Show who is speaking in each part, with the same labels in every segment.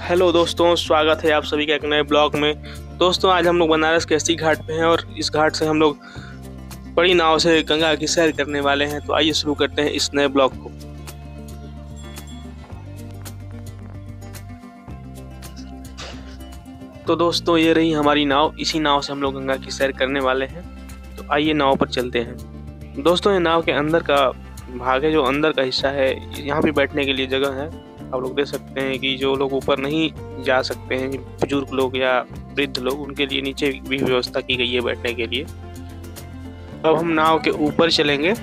Speaker 1: Hello दोस्तों, स्वागत है आप सभी का एक नए ब्लॉग में। दोस्तों, आज हम लोग बनारस के अस्सी घाट पे हैं और इस घाट से हम लोग बड़ी नाव से गंगा की सैर करने वाले हैं। तो आइए शुरू करते हैं इस नए ब्लॉग को। तो दोस्तों, ये रही हमारी नाव। इसी नाव से हम लोग गंगा की सैर करने वाले हैं। तो आइए नाव पर चलते हैं। दोस्तों, ये नाव के अंदर का भाग है, जो अंदर का हिस्सा है, यहाँ पे बैठने के लिए जगह है। आप लोग देख सकते हैं कि जो लोग ऊपर नहीं जा सकते हैं, बुज़ुर्ग लोग या वृद्ध लोग, उनके लिए नीचे भी व्यवस्था की गई है बैठने के लिए। अब हम नाव के ऊपर चलेंगे।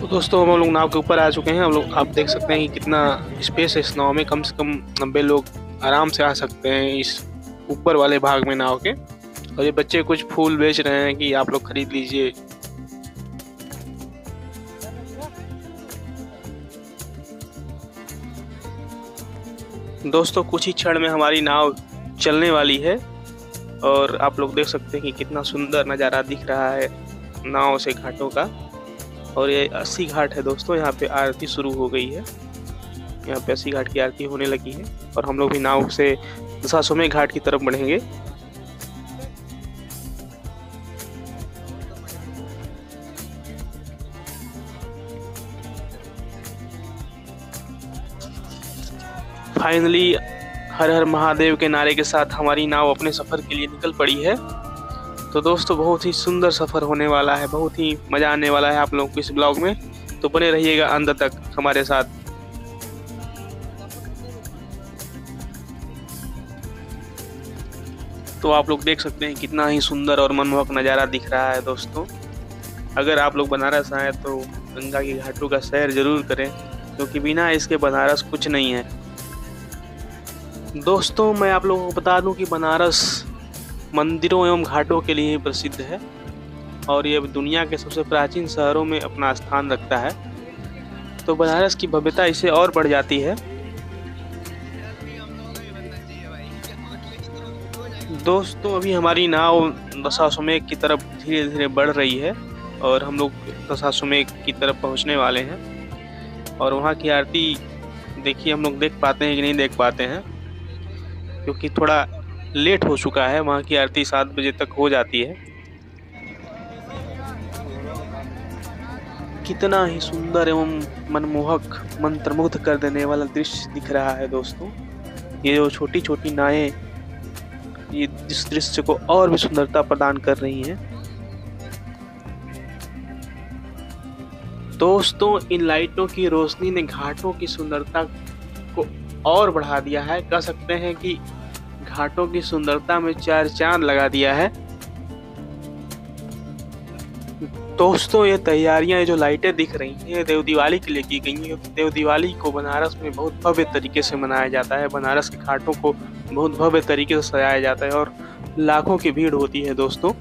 Speaker 1: तो दोस्तों, हम लोग नाव के ऊपर आ चुके हैं। हम लोग, आप देख सकते हैं कि कितना स्पेस है इस नाव में। कम से कम नब्बे लोग आराम से आ सकते हैं इस ऊपर वाले भाग में नाव के। और ये बच्चे कुछ फूल बेच रहे हैं कि आप लोग खरीद लीजिए। दोस्तों, कुछ ही क्षण में हमारी नाव चलने वाली है और आप लोग देख सकते हैं कि कितना सुंदर नज़ारा दिख रहा है नाव से घाटों का। और ये अस्सी घाट है दोस्तों, यहाँ पे आरती शुरू हो गई है। यहाँ पे अस्सी घाट की आरती होने लगी है और हम लोग भी नाव से दशाश्वमेध घाट की तरफ़ बढ़ेंगे। फाइनली हर हर महादेव के नारे के साथ हमारी नाव अपने सफ़र के लिए निकल पड़ी है। तो दोस्तों, बहुत ही सुंदर सफ़र होने वाला है, बहुत ही मज़ा आने वाला है आप लोगों को इस ब्लॉग में। तो बने रहिएगा अंत तक हमारे साथ। तो आप लोग देख सकते हैं कितना ही सुंदर और मनमोहक नज़ारा दिख रहा है दोस्तों। अगर आप लोग बनारस आए तो गंगा के घाटों का सैर ज़रूर करें, क्योंकि बिना इसके बनारस कुछ नहीं है। दोस्तों, मैं आप लोगों को बता दूँ कि बनारस मंदिरों एवं घाटों के लिए प्रसिद्ध है और ये दुनिया के सबसे प्राचीन शहरों में अपना स्थान रखता है। तो बनारस की भव्यता इसे और बढ़ जाती है। दोस्तों, अभी हमारी नाव दशाश्वमेघ की तरफ़ धीरे धीरे बढ़ रही है और हम लोग दशाश्वमेघ की तरफ़ पहुँचने वाले हैं। और वहाँ की आरती देखिए, हम लोग देख पाते हैं कि नहीं देख पाते हैं। क्योंकि थोड़ा लेट हो चुका है, वहाँ की आरती सात बजे तक हो जाती है। कितना ही सुंदर एवं मनमोहक मंत्रमुग्ध कर देने वाला दृश्य दिख रहा है दोस्तों। ये जो छोटी छोटी नाएँ ये इस दृश्य को और भी सुंदरता प्रदान कर रही हैं। दोस्तों, इन लाइटों की रोशनी ने घाटों की सुंदरता को और बढ़ा दिया है। कह सकते हैं कि घाटों की सुंदरता में चार चाँद लगा दिया है। दोस्तों, ये तैयारियाँ जो लाइटें दिख रही हैं, ये देव दिवाली के लिए की गई हैं। देव दिवाली को बनारस में बहुत भव्य तरीके से मनाया जाता है। बनारस के घाटों को बहुत भव्य तरीके से सजाया जाता है और लाखों की भीड़ होती है दोस्तों।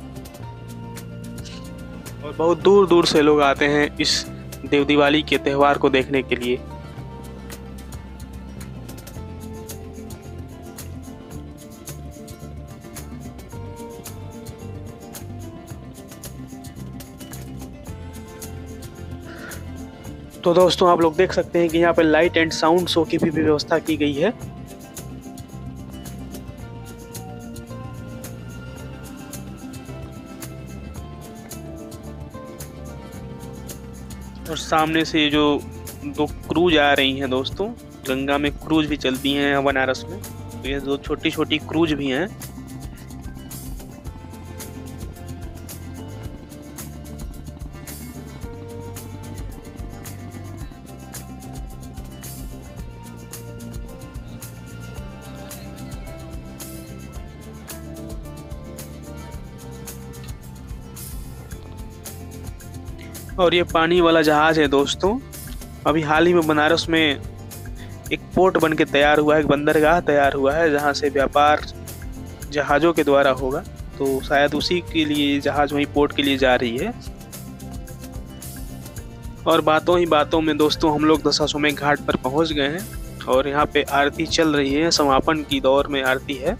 Speaker 1: और बहुत दूर दूर से लोग आते हैं इस देव दिवाली के त्यौहार को देखने के लिए। तो दोस्तों, आप लोग देख सकते हैं कि यहाँ पर लाइट एंड साउंड शो की भी व्यवस्था की गई है। और सामने से जो दो क्रूज आ रही हैं दोस्तों, गंगा में क्रूज भी चलती हैं बनारस में। तो ये दो छोटी छोटी क्रूज भी हैं। और ये पानी वाला जहाज़ है दोस्तों। अभी हाल ही में बनारस में एक पोर्ट बन के तैयार हुआ है, एक बंदरगाह तैयार हुआ है, जहाँ से व्यापार जहाज़ों के द्वारा होगा। तो शायद उसी के लिए जहाज़ वहीं पोर्ट के लिए जा रही है। और बातों ही बातों में दोस्तों, हम लोग दशाश्वमेध घाट पर पहुँच गए हैं और यहाँ पे आरती चल रही है, समापन की दौर में आरती है।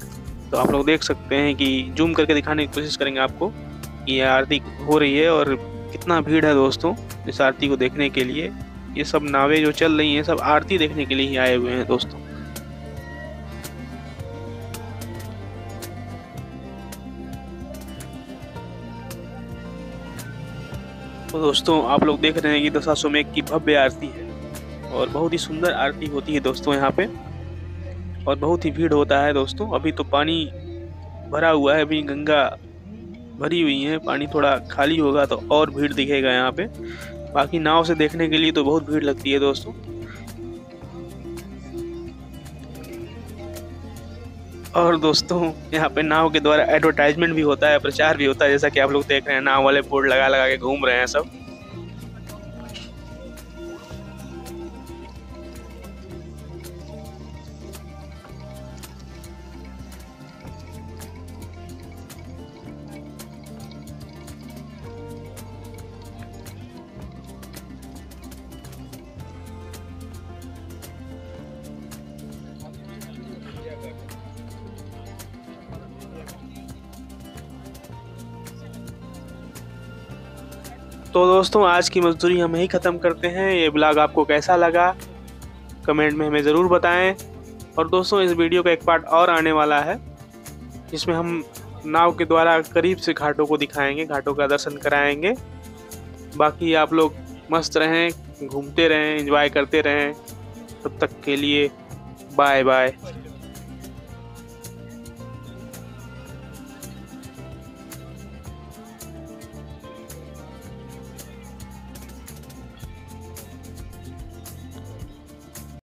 Speaker 1: तो आप लोग देख सकते हैं कि जूम करके दिखाने की कोशिश करेंगे आपको कि ये आरती हो रही है और कितना भीड़ है दोस्तों इस आरती को देखने के लिए। ये सब नावें जो चल रही हैं, सब आरती देखने के लिए ही आए हुए हैं दोस्तों। तो दोस्तों, आप लोग देख रहे हैं कि दशा दशाश्वमेघ की भव्य आरती है और बहुत ही सुंदर आरती होती है दोस्तों यहाँ पे और बहुत ही भीड़ होता है दोस्तों। अभी तो पानी भरा हुआ है, अभी गंगा भरी हुई हैं, पानी थोड़ा खाली होगा तो और भीड़ दिखेगा यहाँ पे। बाकी नाव से देखने के लिए तो बहुत भीड़ लगती है दोस्तों। और दोस्तों, यहाँ पे नाव के द्वारा एडवर्टाइजमेंट भी होता है, प्रचार भी होता है, जैसा कि आप लोग देख रहे हैं, नाव वाले बोर्ड लगा लगा के घूम रहे हैं सब। तो दोस्तों, आज की मजदूरी हम यही ख़त्म करते हैं। ये ब्लॉग आपको कैसा लगा, कमेंट में हमें ज़रूर बताएँ। और दोस्तों, इस वीडियो का एक पार्ट और आने वाला है, जिसमें हम नाव के द्वारा करीब से घाटों को दिखाएँगे, घाटों का दर्शन कराएँगे। बाकी आप लोग मस्त रहें, घूमते रहें इंजॉय करते रहें। तब तक के लिए बाय बाय